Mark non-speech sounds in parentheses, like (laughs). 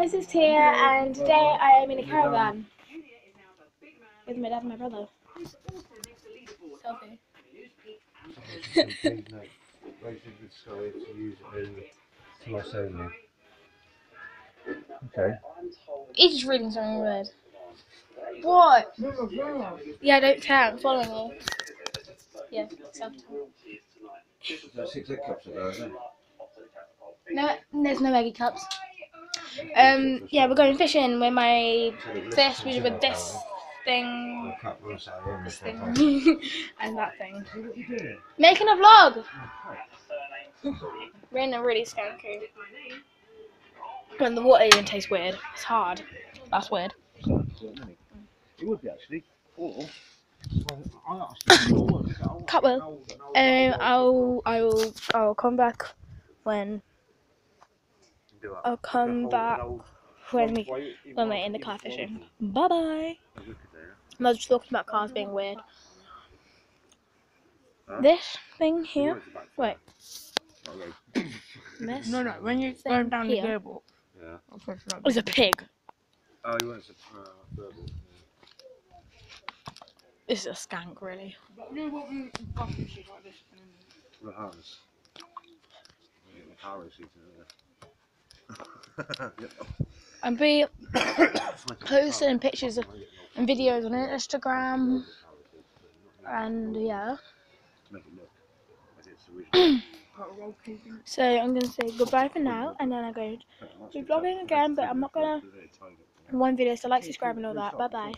guys, it's here, and today I am in a caravan with my dad and my brother. Selfie. Rated with Sky to use in slice only. Okay. He's just reading something weird. What? Yeah, I don't care. I'm following you. Yeah, self That's six egg cups of those, isn't it? No, there's no eggy cups. Um, yeah, we're going fishing with my this, with with this thing, A cup of cider this and thing, (laughs) and that thing. Making a vlog. We're in a really skanky. And the water even tastes weird. It's hard. That's weird. It would be actually. Or. Well, I asked you before, so- Cut will. Um, I'll I'll I'll come back when. I'll come Hold back when we front when we're in the car fishing. Bye bye. Have a look at that. I was just talking about cars being weird. Huh? This thing here. Where's the Wait. This No, no, when you Thing go down the here. gearbox. Yeah. I'll it up. a pig. Oh, you want some uh, verbal. This is a skank, really. But you know what we like this. The Harris. The Harris seats in there. (laughs) And be posting pictures of- and videos on Instagram, and yeah. (clears throat) So I'm gonna say goodbye for now, and then I'm going to be vlogging again, but I'm not gonna. One video, so like, subscribe, and all that. Bye bye.